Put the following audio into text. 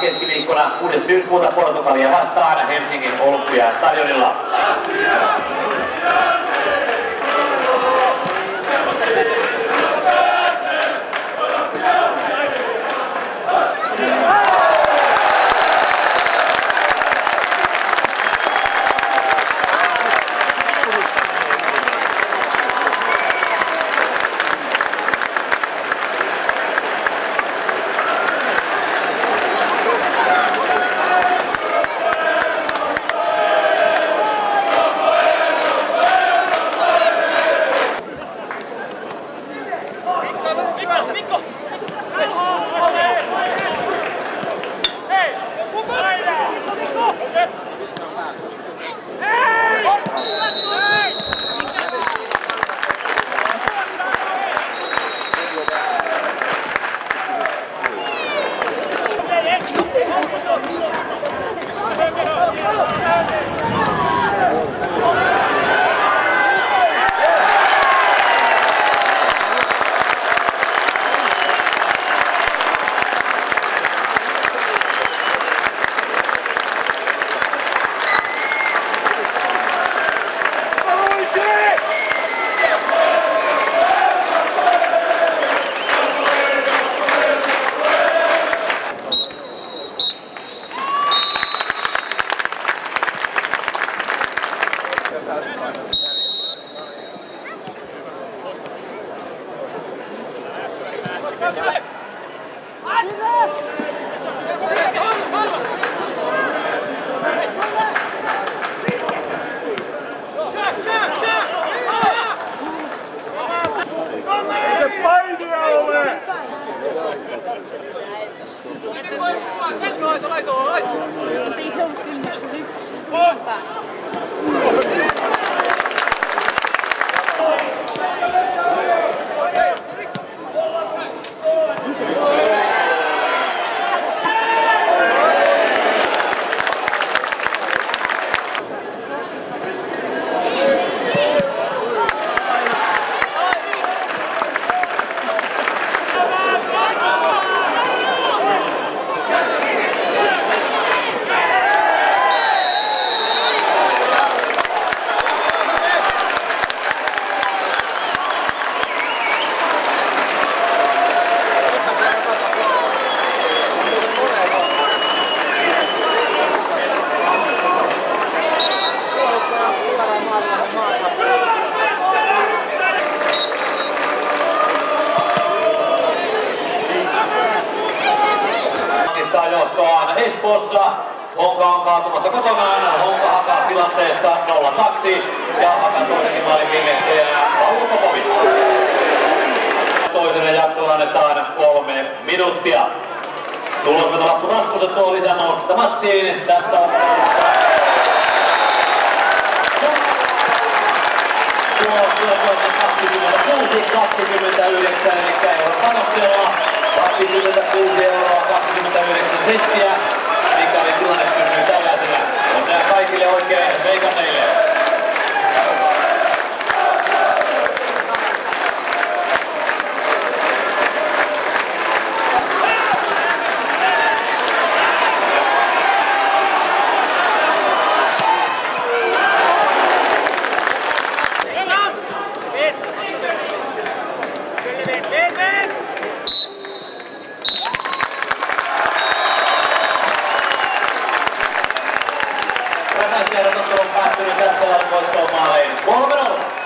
keskiviikkona 6. syyskuuta Portugalia vastaan Helsingin Olympiastadionilla. Eh! Ecco, ecco, ecco, ecco! Sono dei soldi. Johtoaan Espoossa. Honka on kaatumassa kokonaan. Honka hakaa tilanteessa 0-2 ja hakaa toisenkin maalin viimeisteenä Paul Popovic. Annetaan kolme minuuttia. Tulosvetolappu Rasmusen tuo lisänousta matsiin. Tässä on tuo tuossa 26, 29, eli Euroopan otteella 26 euroa 29 senttiä. Mikäli tilanne pysyy tällaisena. Onnea kaikille oikein veikanneille. Marshall Patrick Ethel Marshall Marlin. One minute.